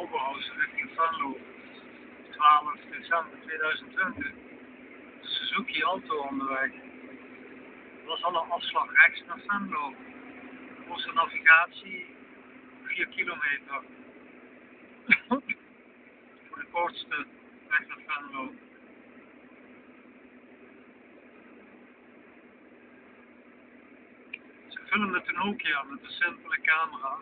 Oberhausen richting Venlo. 12 december 2020. Suzuki Alto onderweg. Het was al een afslag rechts naar Venlo. Onze navigatie 4 kilometer. Voor de kortste weg naar Venlo. Ze vullen met een Nokia met een simpele camera.